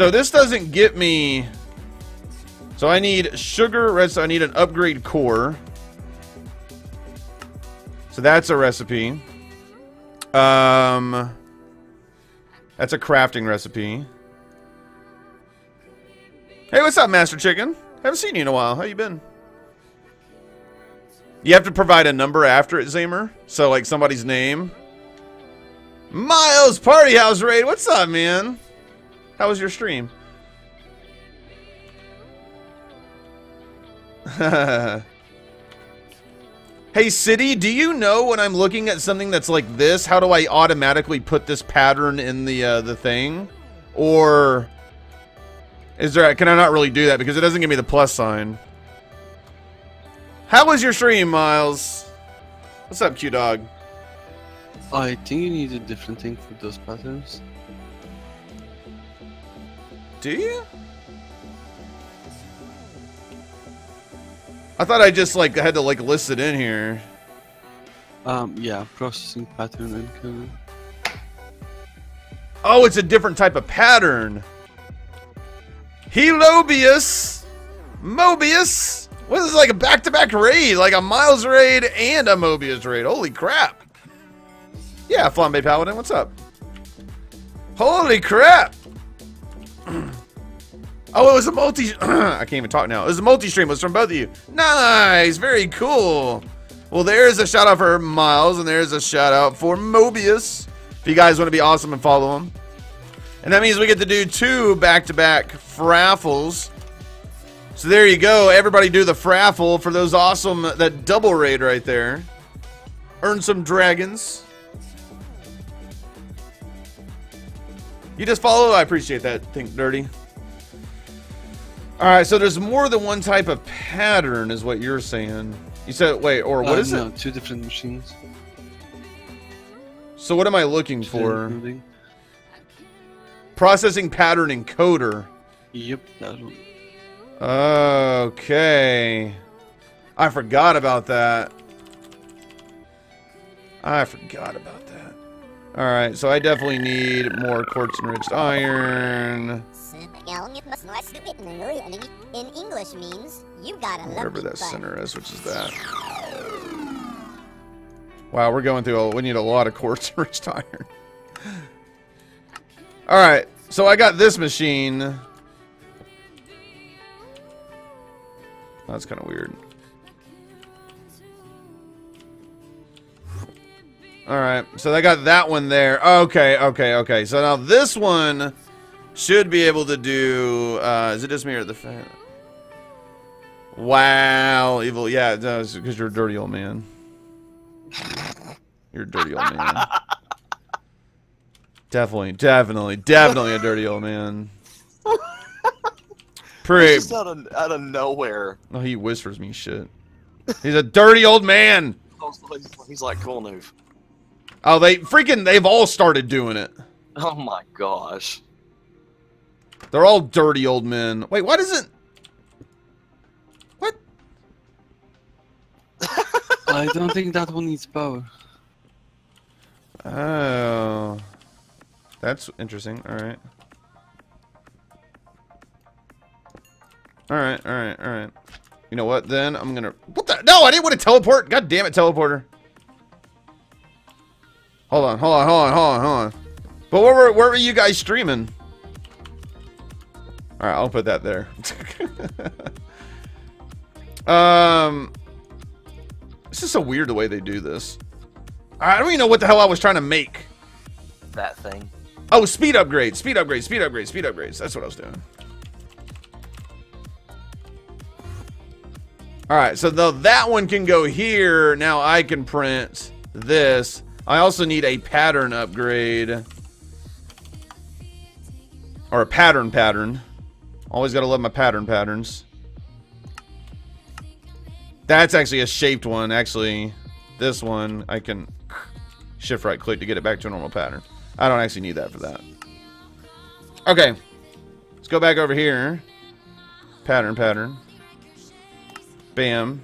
So this doesn't get me... So I need sugar, so I need an upgrade core. So that's a recipe. Um, that's a crafting recipe. Hey, what's up, Master Chicken? Haven't seen you in a while. How you been? You have to provide a number after it, Zamer. So, like, somebody's name. Miles Party House Raid. What's up, man? How was your stream? hey, City, do you know when I'm looking at something that's like this, how do I automatically put this pattern in the uh, the thing? Or is there? Can I not really do that because it doesn't give me the plus sign? How was your stream, Miles? What's up, Q Dog? I think you need a different thing for those patterns. Do you? I thought I just like had to like list it in here. Um, yeah, processing pattern encoder. Oh, it's a different type of pattern. Helobius, Mobius. What is this, like a back-to-back raid, like a Miles raid and a Mobius raid? Holy crap! Yeah, Flambe Paladin, what's up? Holy crap! Oh, it was a multi. I can't even talk now. It was a multi-stream. It was from both of you. Nice, very cool. Well, there's a shout out for Miles, and there's a shout out for Mobius. If you guys want to be awesome and follow him, and that means we get to do two back-to-back fraffles. So there you go. Everybody do the fraffle for those awesome that double raid right there. Earn some dragons. You just follow. I appreciate that. Think dirty. All right, so there's more than one type of pattern, is what you're saying. You said, wait, or what uh, is no, it? two different machines. So what am I looking Two for? Processing pattern encoder. Yep, that one. Okay. I forgot about that. I forgot about that. All right, so I definitely need more quartz enriched iron. In English means you got a that center is, which is that. Wow, we're going through a, we need a lot of quartz enriched iron. All right, so I got this machine. That's kind of weird. All right, so I got that one there. Okay, okay, okay. So now this one should be able to do. Uh, is it just me or the fan? Wow, evil. Yeah, it does because you're a dirty old man. You're a dirty old man. definitely, definitely, definitely a dirty old man. Pretty. Just out of, out of nowhere. Oh, he whispers me shit. He's a dirty old man. He's like, cool move. Oh, they freaking, they've all started doing it. Oh my gosh. They're all dirty old men. Wait, why doesn't... I don't think that one needs power. Oh. That's interesting. Alright. Alright, alright, alright. You know what, then? I'm gonna... What the... No, I didn't want to teleport! God damn it, teleporter. Hold on, hold on, hold on, hold on, hold on. But where were, where were you guys streaming? Alright, I'll put that there. um... This is so weird the way they do this. I don't even know what the hell I was trying to make. That thing. Oh, speed upgrades, speed upgrades, speed upgrades, speed upgrades. That's what I was doing. All right, so though that one can go here, now I can print this. I also need a pattern upgrade. Or a pattern pattern. Always got to love my pattern patterns. That's actually a shaped one. Actually, this one, I can shift right click to get it back to a normal pattern. I don't actually need that for that. Okay. Let's go back over here. Pattern, pattern. Bam.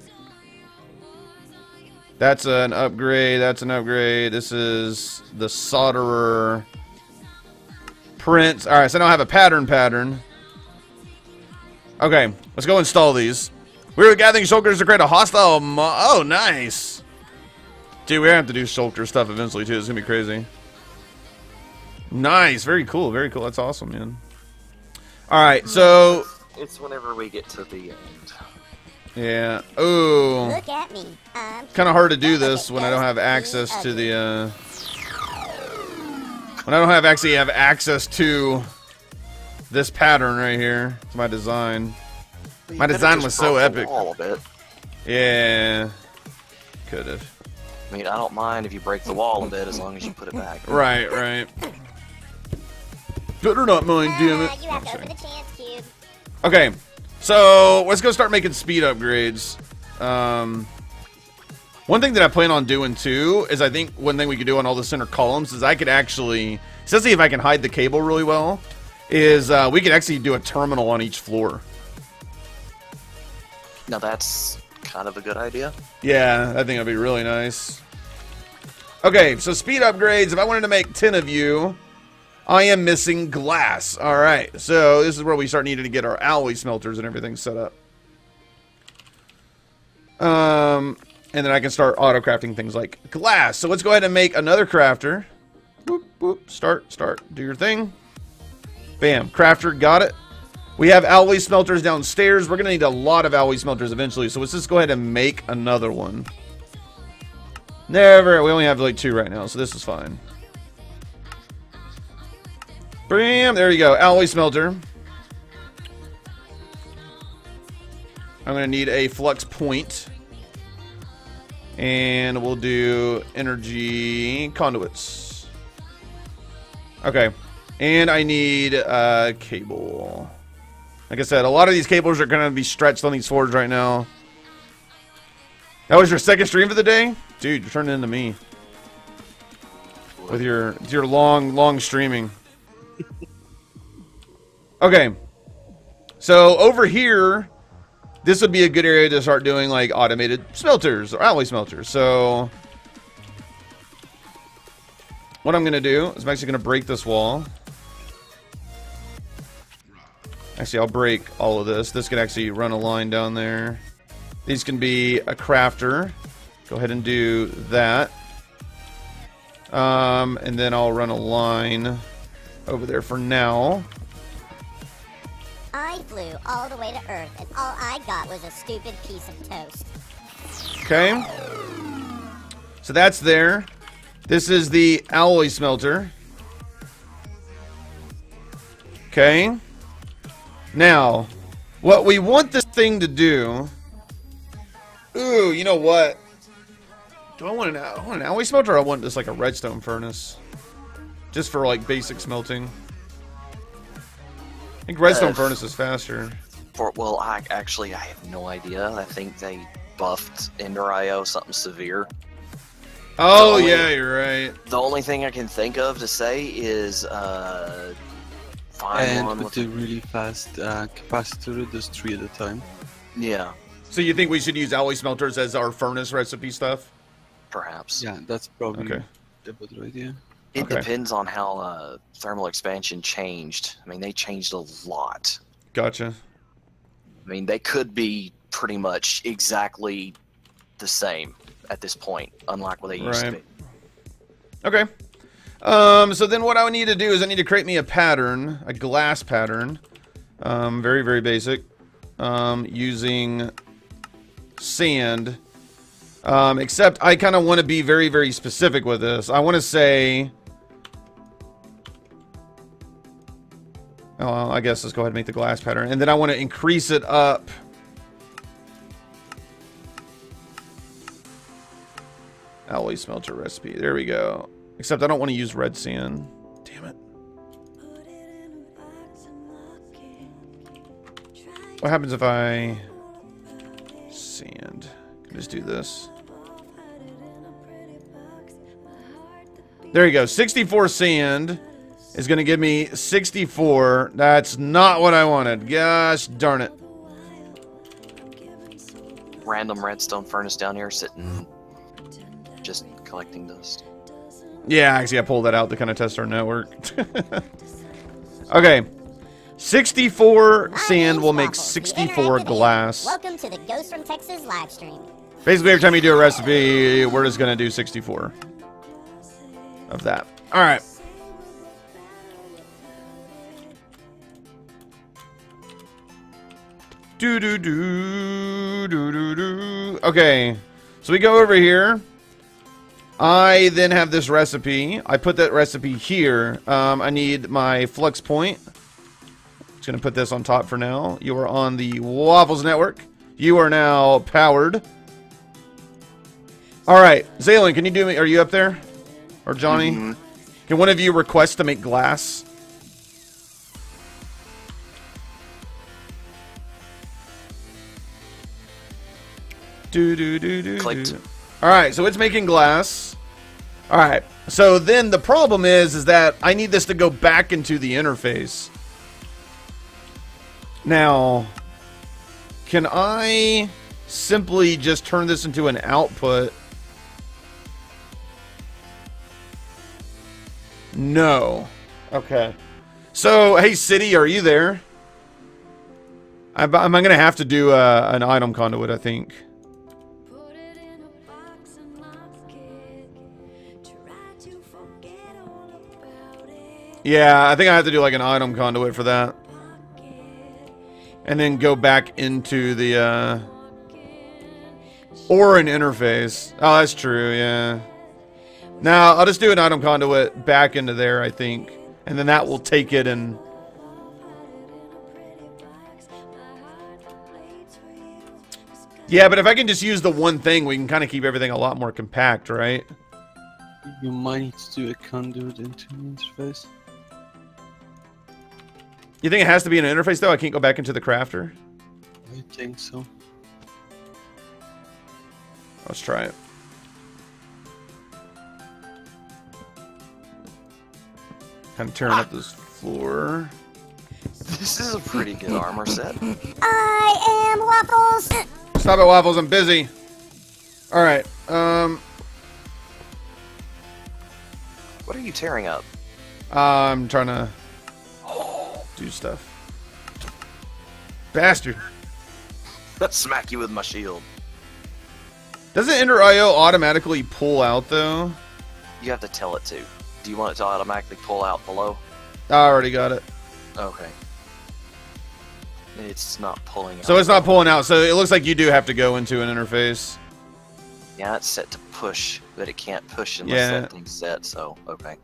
That's an upgrade. That's an upgrade. This is the solderer Print. All right, so now I have a pattern pattern. Okay, let's go install these. We were gathering shulkers to create a hostile Oh, nice. Dude, gonna have to do shulker stuff eventually, too. It's gonna be crazy. Nice. Very cool. Very cool. That's awesome, man. All right, so... It's whenever we get to the end. Yeah. Ooh. Look at me. I'm Kind of hard to do this when I don't have access to the, uh... When I don't have actually have access to this pattern right here. It's my design. You My design was so epic. wall a bit. Yeah. Could have. I mean, I don't mind if you break the wall a bit as long as you put it back. Right, right. Better not mind, damn it. Uh, you have to Okay. Open the chance cube. Okay, so let's go start making speed upgrades. Um, one thing that I plan on doing too is I think one thing we could do on all the center columns is I could actually, especially see if I can hide the cable really well, is uh, we could actually do a terminal on each floor. Now that's kind of a good idea. Yeah, I think that'd be really nice. Okay, so speed upgrades. If I wanted to make 10 of you, I am missing glass. All right, so this is where we start needing to get our alloy smelters and everything set up. Um, and then I can start auto crafting things like glass. So let's go ahead and make another crafter. Boop, boop, start, start, do your thing. Bam, crafter, got it. We have alloy smelters downstairs. We're going to need a lot of alloy smelters eventually. So let's just go ahead and make another one. Never. We only have like two right now, so this is fine. Bam. There you go. Alloy smelter. I'm going to need a flux point. And we'll do energy conduits. Okay. And I need a cable. Like I said, a lot of these cables are going to be stretched on these swords right now. That was your second stream for the day? Dude, you're turning into me. With your your long, long streaming. Okay. So over here, this would be a good area to start doing like automated smelters or alloy smelters. So what I'm going to do is I'm actually going to break this wall. Actually, I'll break all of this. This can actually run a line down there. These can be a crafter. Go ahead and do that. Um, and then I'll run a line over there for now. I flew all the way to Earth, and all I got was a stupid piece of toast. Okay. So that's there. This is the alloy smelter. Okay. Now, what we want this thing to do. Ooh, you know what? Do I want an, I want an alloy smelter or I want just like a redstone furnace? Just for like basic smelting. I think redstone Uh, furnace is faster. For well, I actually I have no idea. I think they buffed Ender IO something severe. Oh, only- yeah, you're right. The only thing I can think of to say is uh, find and one with with the really fast uh, capacitor, there's three at a time. yeah, So you think we should use alloy smelters as our furnace recipe stuff? perhaps. Yeah, that's probably Okay. a better idea. It Okay. depends on how uh, thermal expansion changed. I mean, they changed a lot. Gotcha. I mean, they could be pretty much exactly the same at this point, unlike what they used to be. Okay. Um, so then what I would need to do is I need to create me a pattern, a glass pattern. Um, very, very basic. Um, using sand. Um, except I kind of want to be very, very specific with this. I want to say... Oh, I guess let's go ahead and make the glass pattern. And then I want to increase it up. Alloy smelter recipe. There we go. Except I don't want to use red sand. Damn it. What happens if I sand? Can just do this. There you go. 64 sand is going to give me 64. That's not what I wanted. Gosh darn it. Random redstone furnace down here sitting, just collecting dust. Yeah, actually, I pulled that out to kind of test our network. Okay. 64 sand will make 64 glass. Welcome to the Ghost from Texas live stream. Basically, every time you do a recipe, we're just going to do 64 of that. All right. Do do do do do do. Okay, so we go over here. I then have this recipe. I put that recipe here. Um, I need my flux point. Just gonna put this on top for now. You are on the Waffles Network. You are now powered. All right, Zaylen, can you do me? Are you up there, or Johnny? Mhm. Can one of you request to make glass? Do do do do. Clicked. do. All right, so it's making glass. All right. So then the problem is is that I need this to go back into the interface. Now, can I simply just turn this into an output? No. Okay. So, hey, City, are you there? I'm, I'm going to have to do uh, an item conduit, I think. Yeah, I think I have to do like an item conduit for that. And then go back into the, uh... Or an interface. Oh, that's true, yeah. Now, I'll just do an item conduit back into there, I think. And then that will take it and... Yeah, but if I can just use the one thing, we can kind of keep everything a lot more compact, right? You might need to do a conduit into an interface. You think it has to be an interface, though? I can't go back into the crafter? I think so. Let's try it. Kind of tearing up this floor. This is a pretty good armor set. I am Waffles. Stop it, Waffles. I'm busy. All right. Um, What are you tearing up? I'm trying to do stuff. Bastard. Let's smack you with my shield. Doesn't Ender IO automatically pull out, though? You have to tell it to. Do you want it to automatically pull out below? I already got it. Okay. It's not pulling out. So it's not pulling out. So it looks like you do have to go into an interface. Yeah, it's set to push, but it can't push unless Yeah. that thing's set, so okay.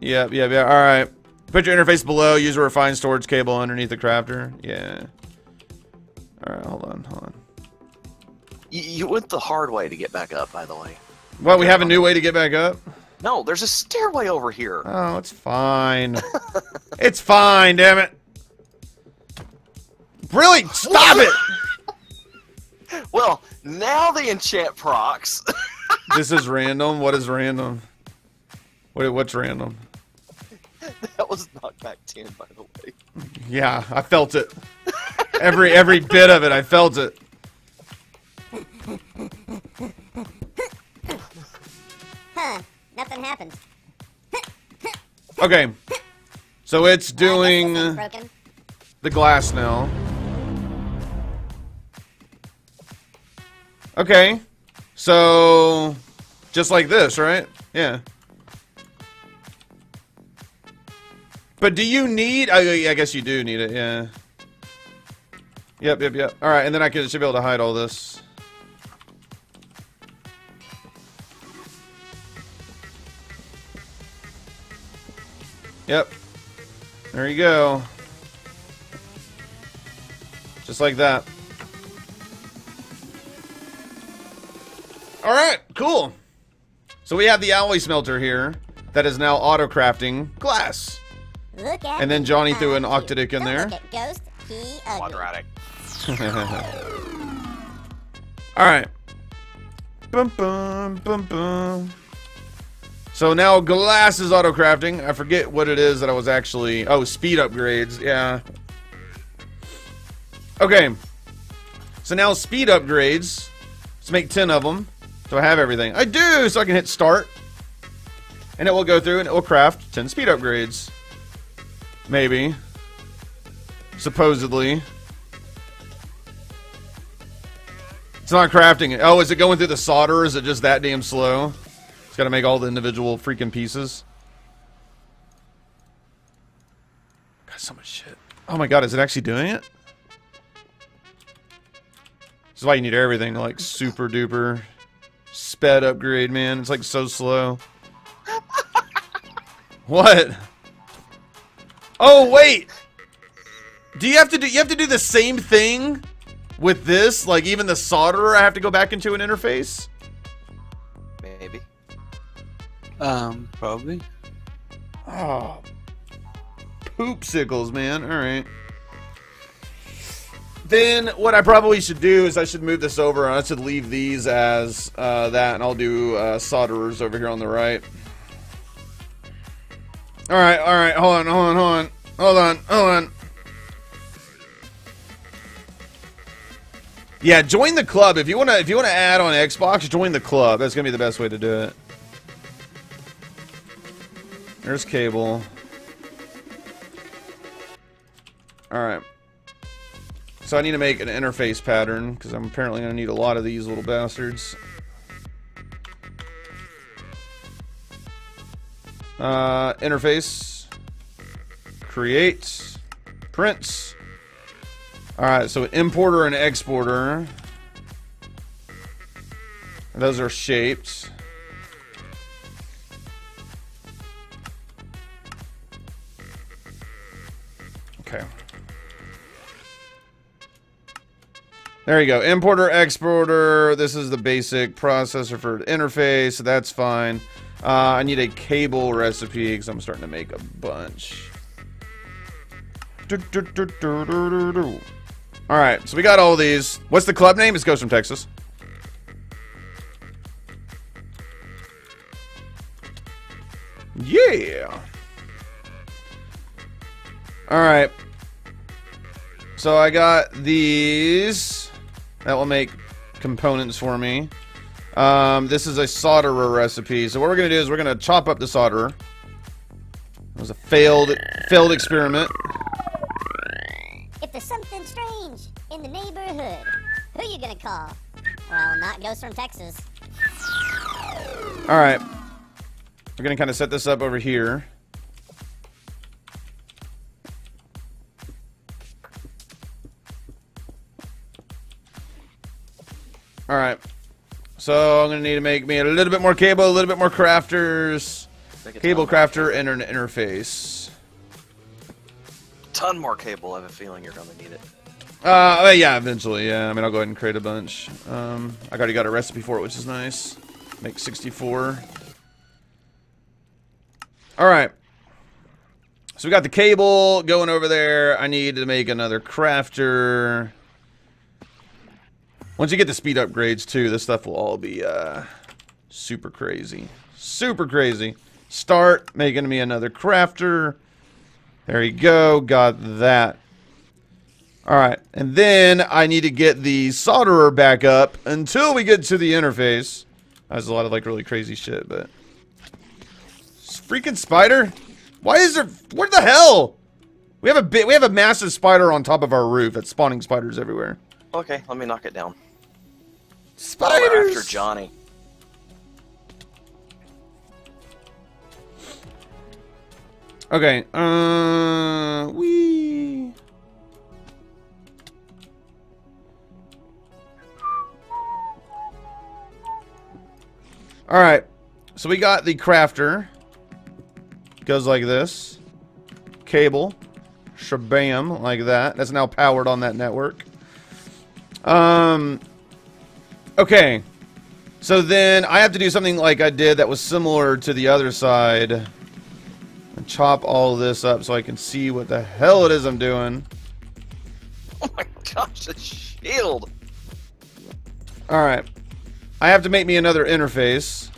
Yep, yep, yeah. All right. Put your interface below. Use a refined storage cable underneath the crafter. Yeah. All right, hold on, hold on. You, you went the hard way to get back up, by the way. Well, we have a new way to get back up. No, there's a stairway over here. Oh, it's fine. it's fine, damn it. Really? Stop it! Well, now the enchant procs. This is random. What is random? What? What's random? that was knockback 10, by the way. Yeah, I felt it. Every every bit of it, I felt it. Huh. Nothing happened. Okay. So it's I guess this doing thing's the glass now. Okay. So just like this, right? Yeah. But do you need oh, I, I guess you do need it, yeah. Yep, yep, yep. All right, and then I can should be able to hide all this. Yep. There you go. Just like that. All right, cool. So we have the alloy smelter here that is now auto crafting glass. Look at And then. Johnny threw an I'm octadic in there. Look Ghost. He ugly. Quadratic. All right. Bum, bum, bum, bum. So now glass is auto crafting. I forget what it is that I was actually. Oh, speed upgrades. Yeah. Okay. So now speed upgrades. Let's make 10 of them. Do I have everything? I do, so I can hit start. And it will go through and it will craft 10 speed upgrades. Maybe. Supposedly. It's not crafting it. Oh, is it going through the solder? Is it just that damn slow? It's got to make all the individual freaking pieces. Got so much shit. Oh my god, is it actually doing it? This is why you need everything like super duper sped upgrade, man. It's like so slow. what? Oh wait. Do you have to do you have to do the same thing with this? Like even the solderer I have to go back into an interface? Maybe. Um, probably. Oh. Poopsicles, man. Alright. Then what I probably should do is I should move this over and I should leave these as uh, that and I'll do uh, solderers over here on the right. Alright, alright, hold on, hold on, hold on. Hold on, hold on. Yeah, join the club. If you wanna if you wanna add on Xbox, join the club. That's gonna be the best way to do it. There's cable. Alright. So I need to make an interface pattern, because I'm apparently to need a lot of these little bastards. Uh, interface. Create. prints. Alright, so importer and exporter. Those are shaped. Okay. There you go. Importer, exporter. This is the basic processor for interface. That's fine. Uh, I need a cable recipe because I'm starting to make a bunch. All right, so we got all these. What's the club name? It's Ghost from Texas. Yeah. All right. So I got these. That will make components for me. Um, this is a solderer recipe. So what we're gonna do is we're gonna chop up the solderer. It was a failed failed experiment. If there's something strange in the neighborhood, who are you gonna call? Well, not Ghost from Texas. All right. We're gonna kind of set this up over here. All right. So I'm gonna need to make me a little bit more cable, a little bit more crafters, cable crafter, and an interface. ton more cable. I have a feeling you're gonna need it. Uh, oh, yeah, eventually, yeah. I mean, I'll go ahead and create a bunch. Um, I already got a recipe for it, which is nice. Make 64. All right. So we got the cable going over there. I need to make another crafter. Once you get the speed upgrades, too, this stuff will all be uh, super crazy. Super crazy. Start making me another crafter. There you go. Got that. All right, and then I need to get the solderer back up until we get to the interface. That's a lot of like really crazy shit, but freaking spider. Why is there? What the hell? We have a bit. We have a massive spider on top of our roof that's spawning spiders everywhere. Okay, let me knock it down. Spiders. we're after Johnny. Okay. Uh, we. All right. So we got the crafter. Goes like this. Cable. Shabam, like that. That's now powered on that network. Um. Okay. So then I have to do something like I did that was similar to the other side. And chop all this up so I can see what the hell it is I'm doing. Oh my gosh, the shield. Alright. I have to make me another interface.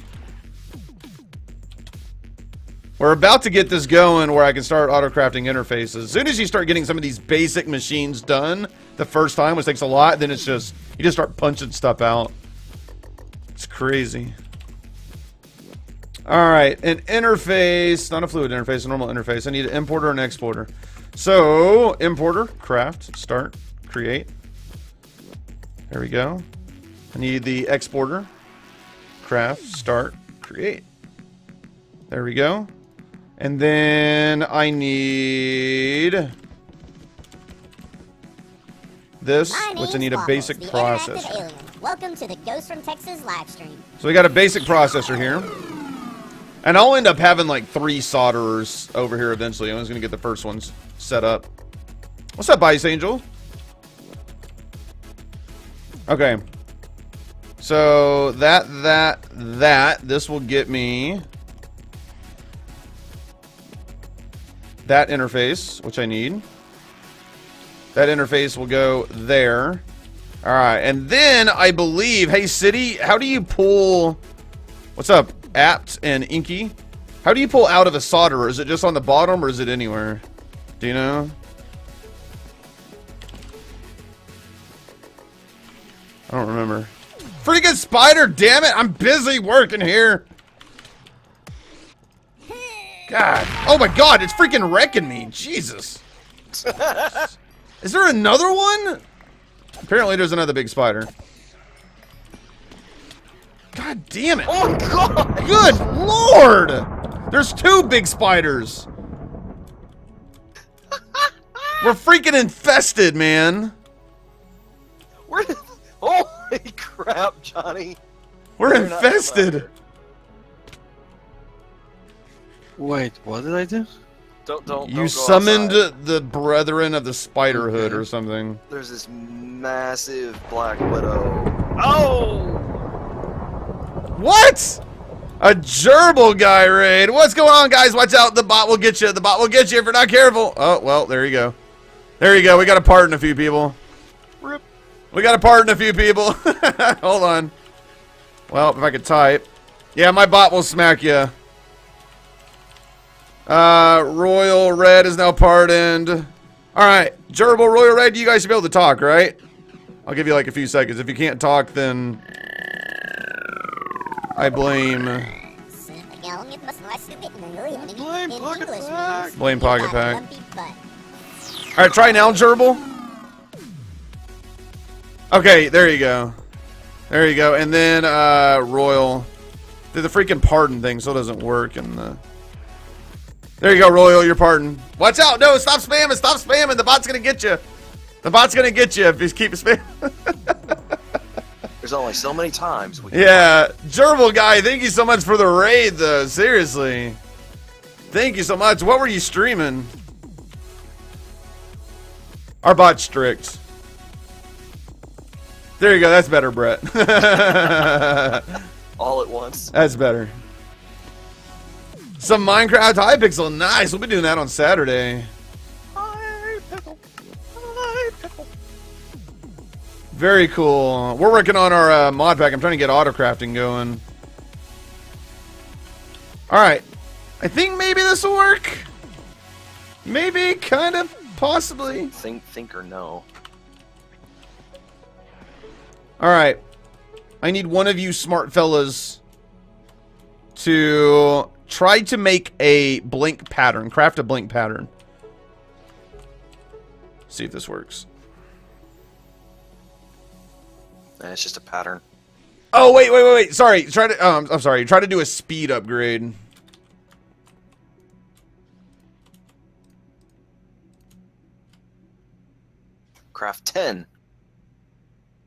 We're about to get this going where I can start auto-crafting interfaces. As soon as you start getting some of these basic machines done the first time, which takes a lot, then it's just, you just start punching stuff out. It's crazy. All right, an interface, not a fluid interface, a normal interface. I need an importer and exporter. So, importer, craft, start, create. There we go. I need the exporter, craft, start, create. There we go. And then I need this, which I need a basic processor. Welcome to the Ghost from Texas live stream. So we got a basic processor here. And I'll end up having like three solderers over here eventually. I'm just going to get the first ones set up. What's up, Ice Angel? Okay. So that, that, that. This will get me that interface, which I need. That interface will go there. All right, and then I believe, hey City, how do you pull? What's up, Apt and Inky? How do you pull out of a solderer? Is it just on the bottom or is it anywhere? Do you know? I don't remember. Freaking spider, damn it! I'm busy working here. God, oh my God, it's freaking wrecking me. Jesus. Is there another one? Apparently there's another big spider. God damn it. Oh my god! Good lord! There's two big spiders. We're freaking infested, man. Holy crap, Johnny. We're not infested. Wait, what did I do? Don't, don't, don't You summoned outside. the brethren of the spiderhood Okay. or something. There's this massive black widow. Oh! What? A gerbil guy raid. What's going on, guys? Watch out. The bot will get you. The bot will get you if you're not careful. Oh, well, there you go. There you go. We got to pardon a few people. Rip. We got to pardon a few people. Hold on. Well, if I could type. Yeah, my bot will smack you. Uh, Royal Red is now pardoned. All right, Gerbil, Royal Red, you guys should be able to talk, right? I'll give you like a few seconds. If you can't talk, then I blame Blame Pocket Pack. blame Pocket Pack. All right, try now, Gerbil. Okay, there you go. There you go. And then uh, Royal. Did the freaking pardon thing so it doesn't work. And the... there you go, Royal. your pardon. Watch out! No, stop spamming! Stop spamming! The bot's gonna get you. The bot's gonna get you if you keep spamming. There's only so many times we can yeah, Gerbil guy. Thank you so much for the raid, though. Seriously. Thank you so much. What were you streaming? Our bot strict. There you go. That's better, Brett. all at once. That's better. Some Minecraft Hypixel. Nice. We'll be doing that on Saturday. Hi, pickle. Hi, pickle. Very cool. We're working on our uh, mod pack. I'm trying to get autocrafting going. All right. I think maybe this will work. Maybe, kind of, possibly. Think, think or no. All right. I need one of you smart fellas to try to make a blink pattern. Craft a blink pattern. See if this works. Eh, It's just a pattern. Oh, wait, wait, wait, wait. Sorry. Try to, um, I'm sorry. Try to do a speed upgrade. Craft 10.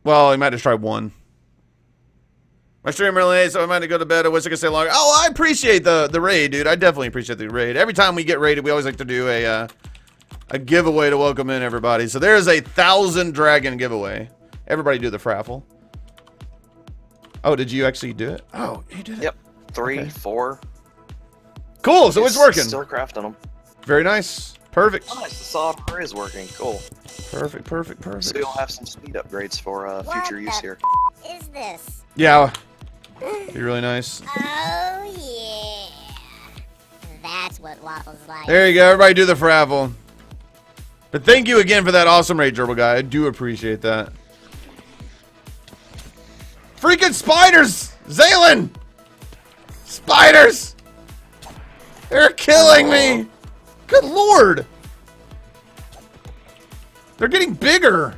Well, I might just try one. My stream really late, so I might have to go to bed. I wish I could stay longer. Oh, I appreciate the the raid, dude. I definitely appreciate the raid. Every time we get raided, we always like to do a uh, a giveaway to welcome in everybody. So there's a thousand dragon giveaway. Everybody do the fraffle. Oh, did you actually do it? Oh, you did it. Yep. Three, Okay. four. Cool. So it's working. Still crafting them. Very nice. Perfect. Nice. The solder is working. Cool. Perfect. Perfect. Perfect. So you'll have some speed upgrades for uh, What future use the here. Is this? Yeah. Be really nice. Oh yeah. That's what waffles like. There you go. Everybody do the fraffle. But thank you again for that awesome raid, Gerbil guy. I do appreciate that. Freaking spiders! Zalen! spiders! They're killing me! Good lord! They're getting bigger!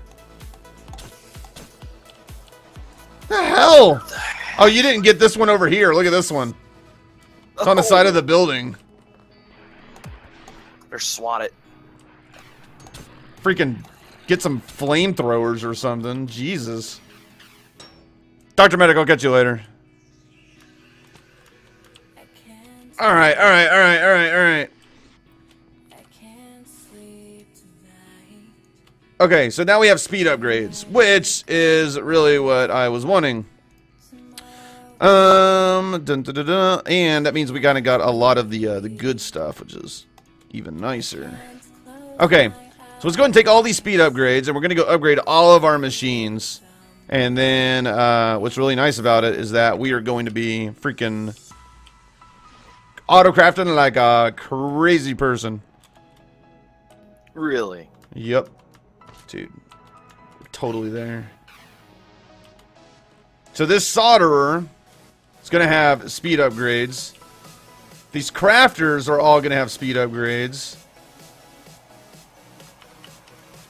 The hell? Oh, you didn't get this one over here. Look at this one. It's on the side of the oh. building. Or swat it. Freaking get some flamethrowers or something. Jesus. Dr. Medic, I'll catch you later. Alright, alright, alright, alright, alright. Okay, so now we have speed upgrades, which is really what I was wanting. Um, dun, dun, dun, and that means we kind of got a lot of the uh, the good stuff, which is even nicer. Okay, so let's go ahead and take all these speed upgrades, and we're going to go upgrade all of our machines. And then, uh, what's really nice about it is that we are going to be freaking auto-crafting like a crazy person. Really? Yep. Dude. Totally there. So this solderer is going to have speed upgrades. These crafters are all going to have speed upgrades.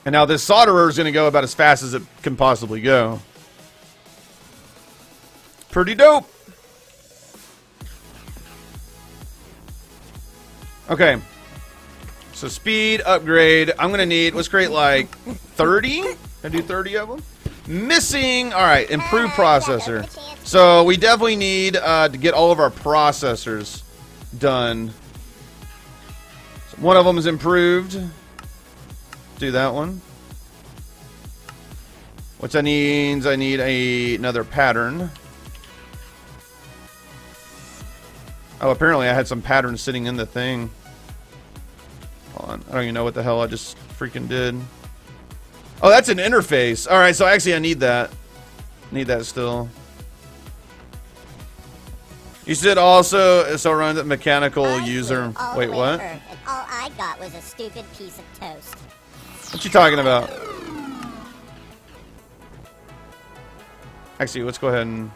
And now this solderer is going to go about as fast as it can possibly go. Pretty dope. Okay. So speed upgrade. I'm gonna need. Let's create like 30. Can I do 30 of them? Missing. All right. Improve processor. So we definitely need uh, to get all of our processors done. So one of them is improved. Do that one. Which that means I need a, another pattern. Oh, apparently I had some patterns sitting in the thing. Hold on. I don't even know what the hell I just freaking did. Oh, that's an interface. All right, so actually I need that. Need that still. You should also so run the mechanical I user. flew all the Wait, what? to Earth, and all I got was a stupid piece of toast. What you talking about? Actually, let's go ahead and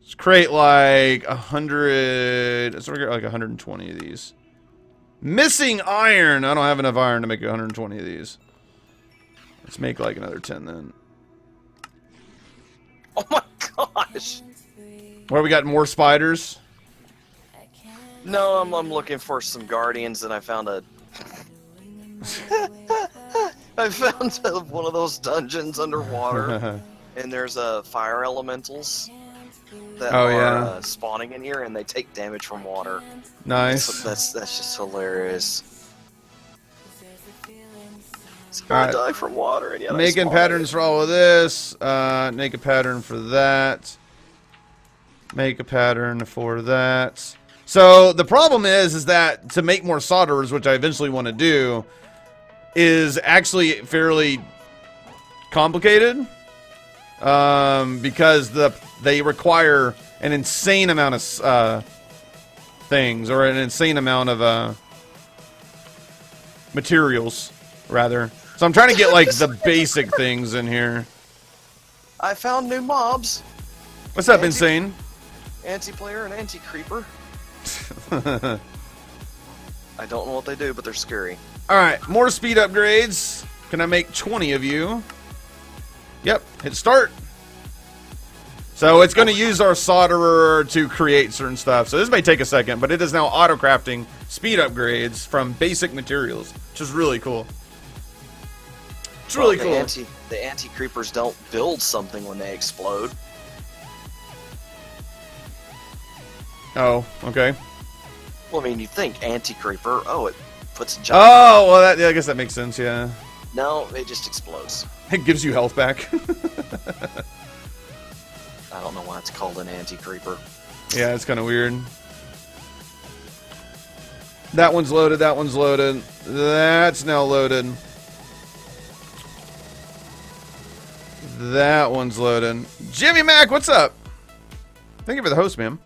let's create like a hundred. Let's like 120 of these. Missing iron. I don't have enough iron to make 120 of these. Let's make like another 10 then. Oh my gosh! Where we got more spiders? No, I'm, I'm looking for some guardians, and I found a. I found a, one of those dungeons underwater, and there's uh, fire elementals that Oh, are yeah. uh, spawning in here, and they take damage from water. So nice. that's that's just hilarious. So I die from water, and yet patterns it. for all of this. Uh, make a pattern for that. Make a pattern for that. So the problem is, is that to make more solderers, which I eventually want to do, is actually fairly complicated. Um, because the they require an insane amount of uh, things or an insane amount of uh, materials, rather. So I'm trying to get like the basic things in here. I found new mobs: What's up, insane? anti-player and anti-creeper. I don't know what they do, but they're scary. All right, more speed upgrades. Can I make 20 of you? Yep, hit start. So it's going to use our solderer to create certain stuff. So this may take a second, but it is now auto crafting speed upgrades from basic materials, which is really cool. It's really Well, cool. The anti the anti creepers don't build something when they explode. Oh, okay. Well, I mean, you think anti creeper? Oh, it puts a giant. Oh, well, that, yeah, I guess that makes sense. Yeah, No, it just explodes. it gives you health back. I don't know why it's called an anti creeper. Yeah, it's kind of weird. That one's loaded. That one's loaded. That's now loaded. That one's loaded. Jimmy Mac, what's up? Thank you for the host, ma'am.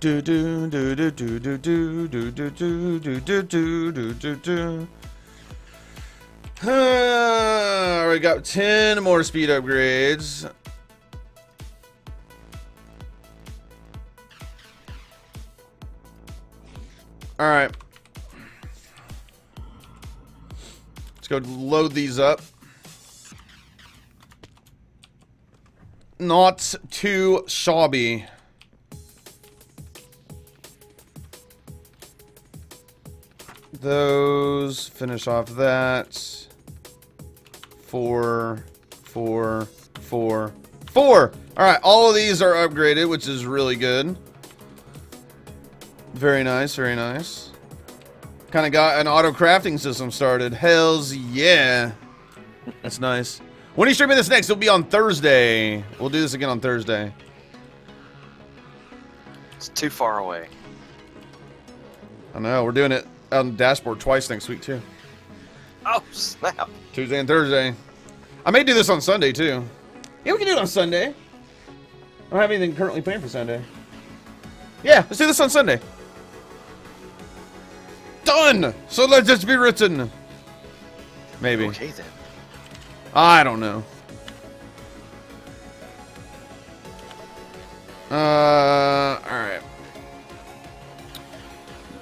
Do do do do do do do do do do do do do do do do. we got 10 more speed upgrades. All right. Let's go load these up. Not too shabby. Those finish off that. Four, four, four, four. All right, all of these are upgraded, which is really good. Very nice, very nice. Kind of got an auto crafting system started. Hells yeah. That's nice. When are you streaming this next? It'll be on Thursday. We'll do this again on Thursday. It's too far away. I know, we're doing it on the dashboard twice next week, too. Oh, snap. Tuesday and Thursday. I may do this on Sunday, too. Yeah, we can do it on Sunday. I don't have anything currently planned for Sunday. Yeah, let's do this on Sunday. Done! So let this be written. Maybe. Okay then. I don't know. Uh, alright.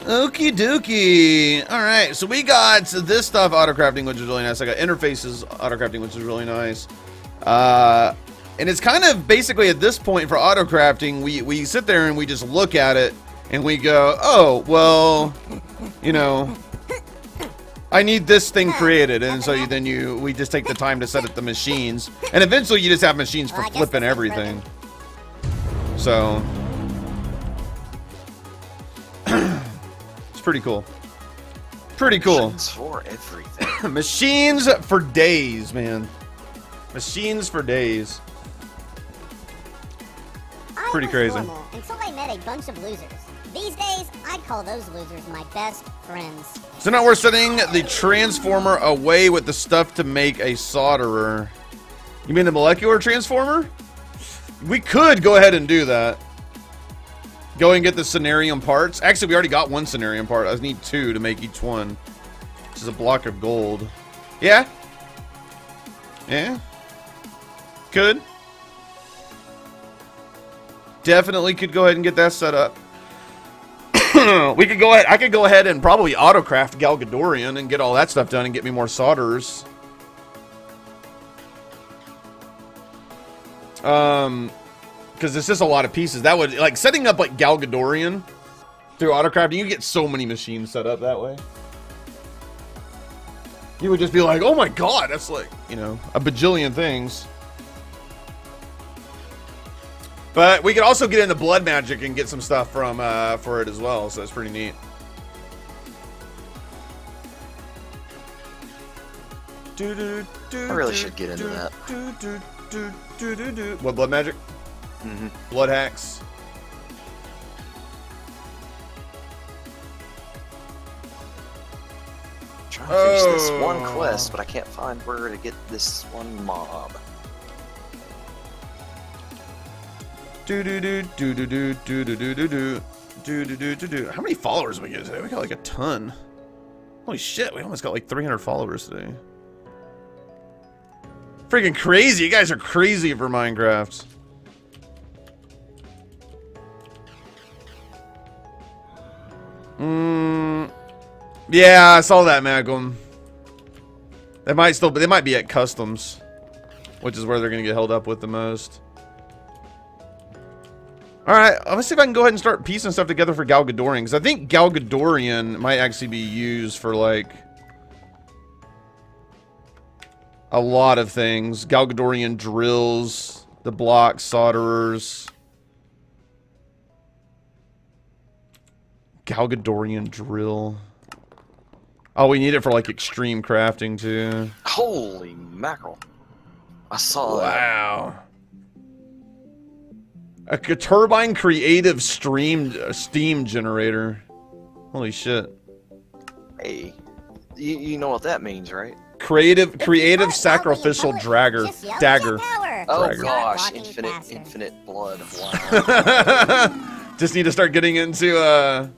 Okie dokie. Alright, so we got this stuff auto crafting, which is really nice. I got interfaces auto crafting, which is really nice. Uh, and it's kind of basically at this point for auto crafting, we, we sit there and we just look at it and we go, oh, well, you know, I need this thing created, and so you, then you we just take the time to set up the machines, and eventually you just have machines for Well, flipping everything. So pretty cool. Pretty cool. Machines for everything. Machines for days, man. Machines for days. I Pretty crazy. until I met a bunch of losers. These days, I call those losers my best friends. So now we're setting the transformer away with the stuff to make a solderer. You mean the molecular transformer? We could go ahead and do that. Go and get the scenarium parts. Actually, we already got one scenarium part. I need two to make each one. Which is a block of gold. Yeah? Yeah? Could. Definitely could go ahead and get that set up. we could go ahead. I could go ahead and probably autocraft Galgadorian and get all that stuff done and get me more solderers. Um, because it's just a lot of pieces. That would like setting up like Galgadorian through autocrafting. You get so many machines set up that way. You would just be like, oh my god, that's like you know a bajillion things. But we could also get into blood magic and get some stuff from uh, for it as well, so that's pretty neat. I really should get into that. What blood magic? Hmm Blood hacks. Trying to finish this one quest, but I can't find where to get this one mob. Do do do do do do do do do do do do do do do do. How many followers we get today? We got like a ton. Holy shit, we almost got like 300 followers today. Freaking crazy. You guys are crazy for Minecraft. Mm, yeah, I saw that, Magum. They might still, be they might be at customs, which is where they're gonna get held up with the most. All right, let's see if I can go ahead and start piecing stuff together for Galgadorian, because I think Galgadorian might actually be used for like a lot of things. Galgadorian drills, the block solderers. Galgadorian drill. Oh, we need it for like extreme crafting too. Holy mackerel! I saw that. Wow. A c- turbine creative stream uh, steam generator. Holy shit. Hey, you, you know what that means, right? Creative creative sacrificial ugly dragger public, just yell dagger. Oh Dragger. gosh, infinite, faster. infinite blood. Wow. Just need to start getting into uh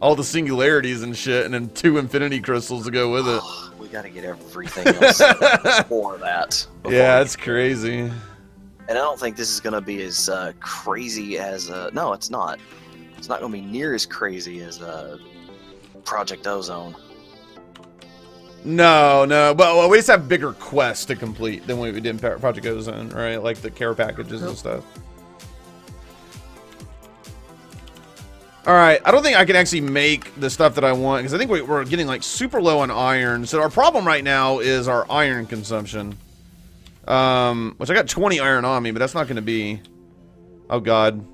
all the singularities and shit, and then two infinity crystals to go with it. We got to get everything else for that. before Yeah, we it's crazy. And I don't think this is going to be as uh, crazy as. Uh, no, it's not. It's not going to be near as crazy as uh, Project Ozone. No, no, but well, we just have bigger quests to complete than we did in Project Ozone, right? Like the care packages and stuff. All right, I don't think I can actually make the stuff that I want because I think we, we're getting like super low on iron. So our problem right now is our iron consumption. Um, which I got 20 iron on me, but that's not going to be. Oh God.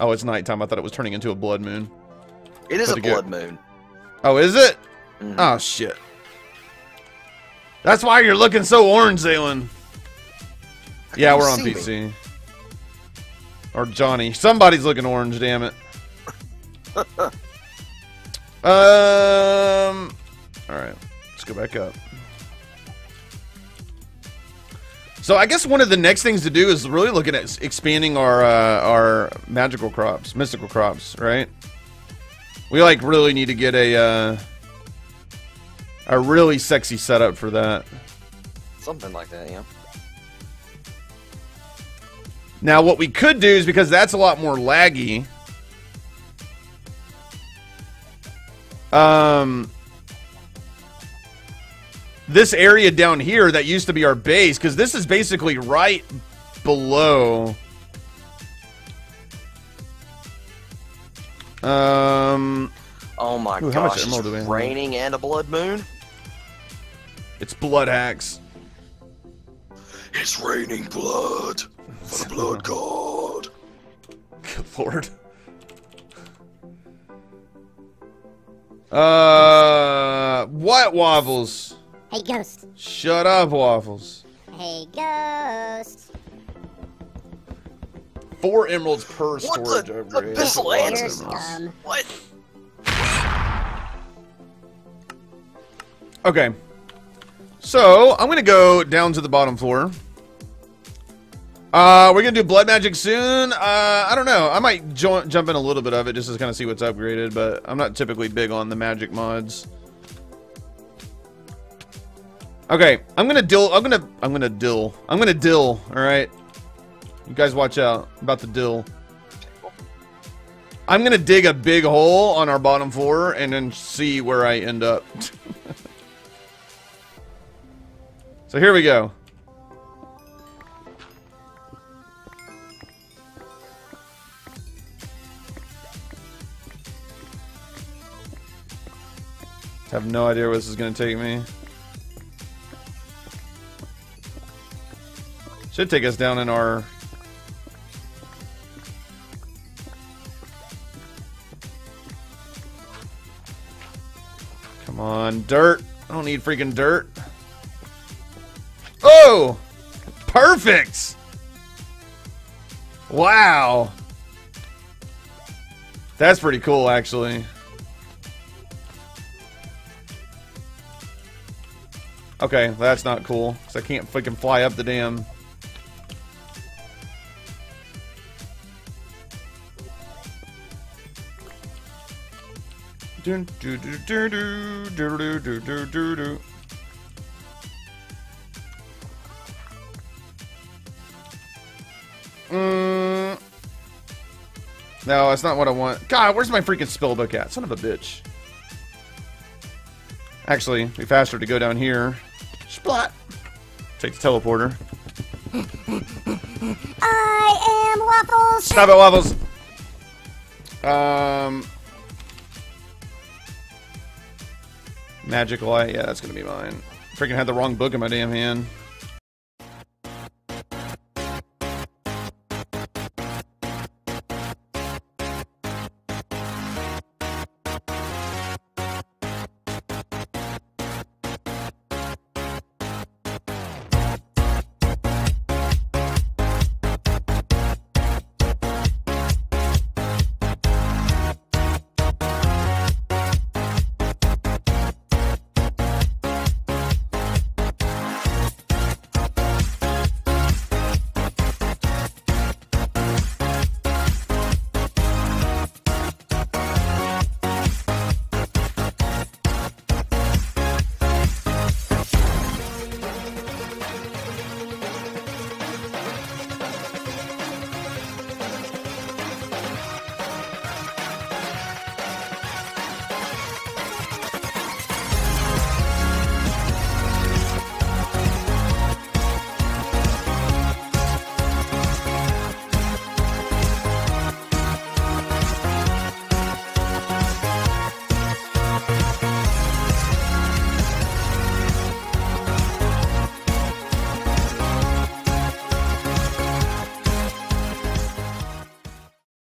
Oh, it's nighttime. I thought it was turning into a blood moon. It is a blood moon. Oh, is it? Mhm. Oh shit. That's why you're looking so orange, Zaylen. Yeah, we're on PC. Or Johnny. Somebody's looking orange, damn it. Um Alright, let's go back up. So I guess one of the next things to do is really looking at expanding our uh, our magical crops, mystical crops, right? We like really need to get a uh, a really sexy setup for that. Something like that, yeah. Now, what we could do is because that's a lot more laggy. Um, this area down here that used to be our base, because this is basically right below. Um, Oh my Ooh, how much gosh, emerald do we it's have? raining and a blood moon? it's blood hacks. It's raining blood for the blood god. Good lord. Uh, what waffles? Hey, Ghost. Shut up, waffles. Hey, Ghost. Four emeralds per What storage the upgrade. That's a abyssal lot of You're answers? emeralds. scum. What? Okay. So, I'm going to go down to the bottom floor. Uh, we're to do blood magic soon. Uh, I don't know. I might jump in a little bit of it just to kind of see what's upgraded, but I'm not typically big on the magic mods. Okay, I'm to dill I'm to I'm to dill. I'm to dill, all right? You guys watch out about the dill. I'm to dig a big hole on our bottom floor and then see where I end up. So here we go. Have no idea where this is going to take me. Should take us down in our... Come on, dirt. I don't need freaking dirt. Oh! Perfect! Wow. That's pretty cool, actually. Okay, that's not cool, because I can't freaking fly up the dam. Doo, doo, doo, doo, doo, doo, doo, doo, doo. Mm. No, that's not what I want. God, where's my freaking spellbook at? Son of a bitch. Actually, be faster to go down here. Splat. Take the teleporter. I am Waffles. Stop it, Waffles. Um. Magic light. Yeah, that's gonna be mine. Freaking had the wrong book in my damn hand.